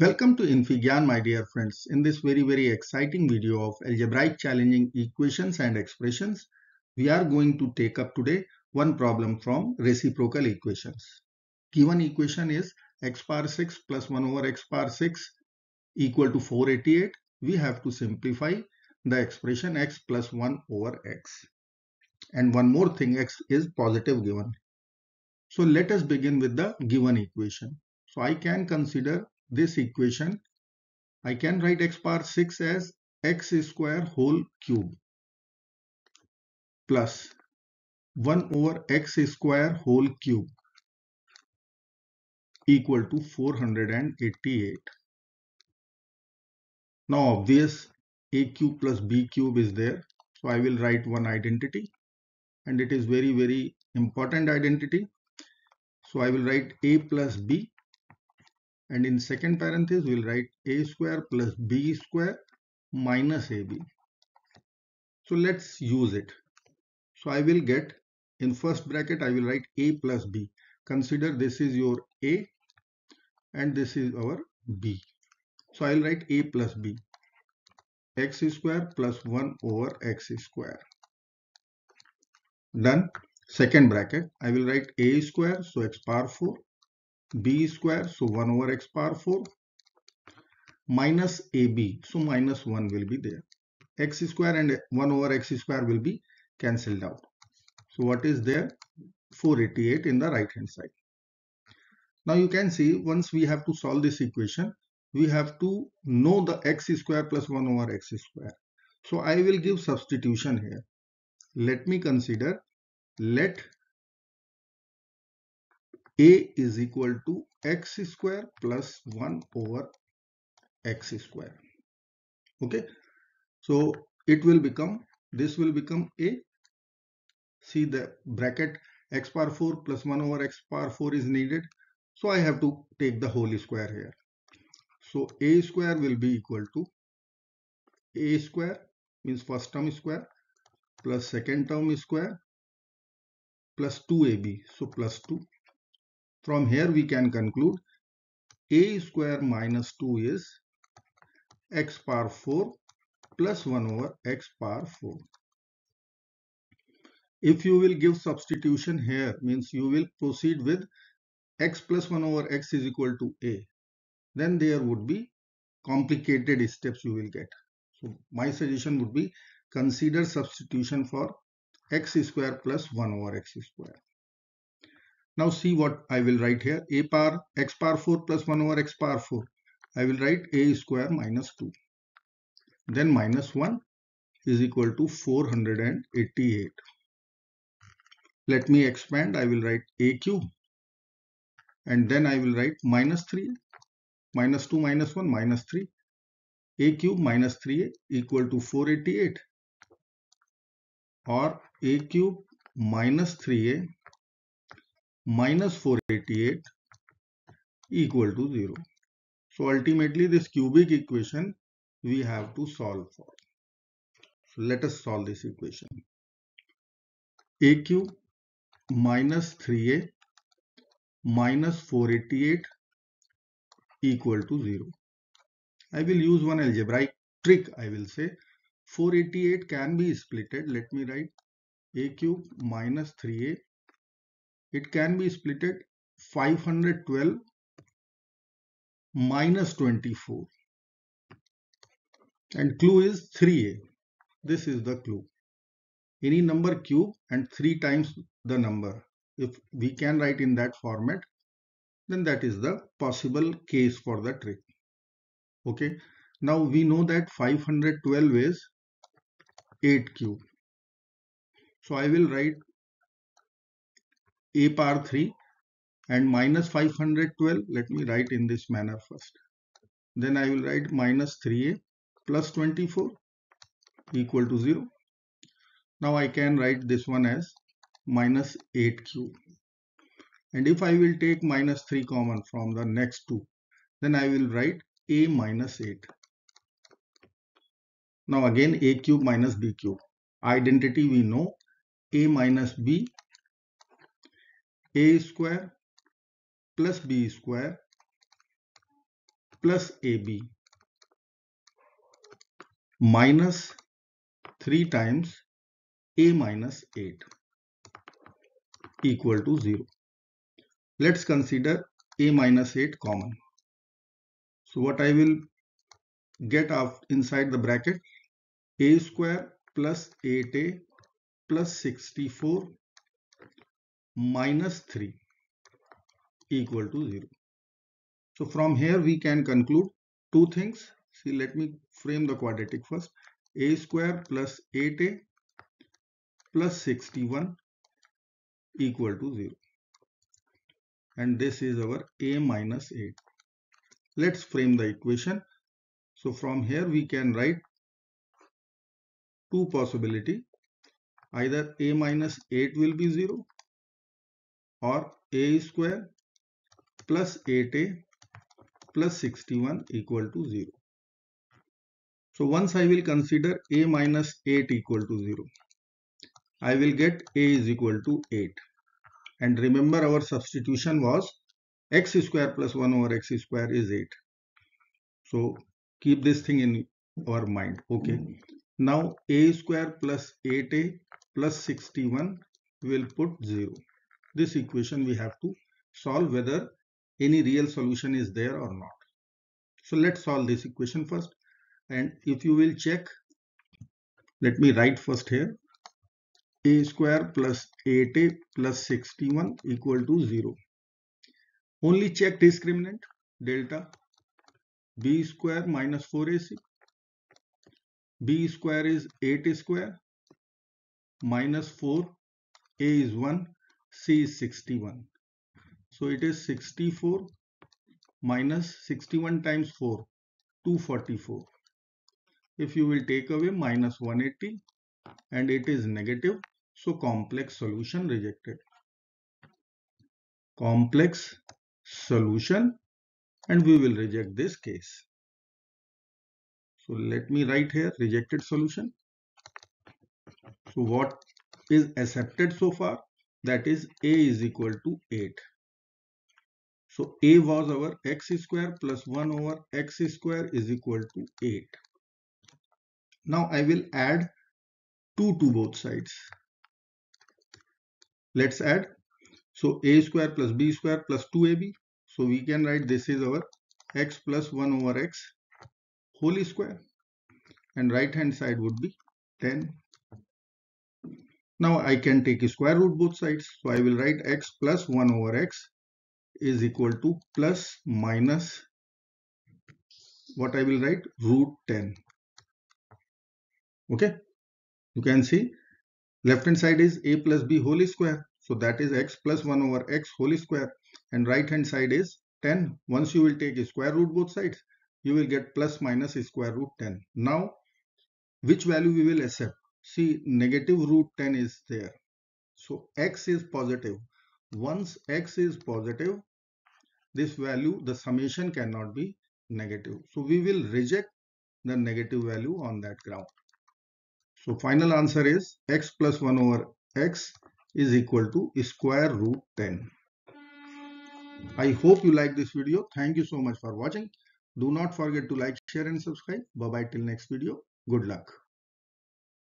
Welcome to infyGyan my dear friends. In this very very exciting video of algebraic challenging equations and expressions, we are going to take up today one problem from reciprocal equations. Given equation is x power 6 plus 1 over x power 6 equal to 488. We have to simplify the expression x plus 1 over x. And one more thing x is positive given. So let us begin with the given equation. So I can consider this equation, I can write x power 6 as x square whole cube plus 1 over x square whole cube equal to 488. Now obvious a cube plus b cube is there. So I will write one identity and it is very very important identity. So I will write a plus b and in second parenthesis we'll write a square plus b square minus ab so let's use it. So i will get in first bracket i will write a plus b. Consider this is your a and this is our b. So i'll write a plus b. X square plus 1 over x square. Done. Second bracket i will write a square so x power 4 b square so 1 over x power 4 minus ab so minus 1 will be there. X square and 1 over x square will be cancelled out. So what is there? 488 in the right hand side. Now you can see once we have to solve this equation we have to know the x square plus 1 over x square. So i will give substitution here. Let me consider let a is equal to x square plus 1 over x square. Okay? So it will become this will become a. See the bracket x power 4 plus 1 over x power 4 is needed. So i have to take the whole square here. So a square will be equal to a square means first term square plus second term square plus 2ab so plus 2 from here we can conclude a square minus 2 is x power 4 plus 1 over x power 4. If you will give substitution here means you will proceed with x plus 1 over x is equal to a. Then there would be complicated steps you will get. So my suggestion would be consider substitution for x square plus 1 over x square. Now see what I will write here. a power x power 4 plus 1 over x power 4. I will write a square minus 2. Then minus 1 is equal to 488. Let me expand. I will write a cube. And then I will write minus 3. Minus 2 minus 1 minus 3. a cube minus 3a equal to 488. Or a cube minus 3a minus 488 equal to 0. So ultimately this cubic equation we have to solve for. So let us solve this equation. a cube minus 3a minus 488 equal to 0. I will use one algebraic trick I will say 488 can be splitted. Let me write a cube minus 3a it can be splitted 512 minus 24 and clue is 3a this is the clue. Any number cube and 3 times the number. If we can write in that format then that is the possible case for the trick. Okay? Now we know that 512 is 8 cube so i will write a power 3 and minus 512 let me write in this manner first. Then I will write minus 3a plus 24 equal to 0 now I can write this one as minus 8q and if I will take minus 3 common from the next two then I will write a minus 8 now again a cube minus b cube. Identity we know. A minus b a square plus b square plus AB minus 3 times A minus 8 equal to 0. Let's consider A minus 8 common. So what I will get out inside the bracket A square plus 8A plus 64 minus 3 equal to 0. So from here we can conclude two things. See, let me frame the quadratic first. A square plus 8a plus 61 equal to 0. And this is our a minus 8. Let's frame the equation. So from here we can write two possibility. Either a minus 8 will be 0 or a square plus 8a plus 61 equal to 0. So once I will consider a minus 8 equal to 0, I will get a is equal to 8. And remember our substitution was x square plus 1 over x square is 8. So keep this thing in our mind. Okay. Now a square plus 8a plus 61 will put 0. This equation we have to solve whether any real solution is there or not. So let's solve this equation first. And if you will check, let me write first here. a square plus 8a plus 61 equal to 0. Only check discriminant delta b square minus 4ac. b square is 8 square minus 4 a is 1 c is 61 so it is 64 minus 61 times 4, 244. If you will take away minus 180 and it is negative, so complex solution rejected. Complex solution and we will reject this case. So let me write here rejected solution. So what is accepted so far? That is A is equal to 8. So a was our x square plus 1 over x square is equal to 8. Now I will add 2 to both sides. Let's add. So a square plus b square plus 2ab. So we can write this is our x plus 1 over x whole square. And right hand side would be 10. Now I can take square root both sides. So I will write x plus 1 over x is equal to plus minus what I will write? Root 10 okay? You can see left hand side is a plus b whole square. So that is x plus 1 over x whole square. And right hand side is 10 once you will take a square root both sides you will get plus minus square root 10 now which value we will accept see negative root 10 is there so x is positive once x is positive, this value, the summation cannot be negative. So we will reject the negative value on that ground. So final answer is x plus 1 over x is equal to square root 10. I hope you like this video. Thank you so much for watching. Do not forget to like, share and subscribe. Bye-bye till next video. Good luck.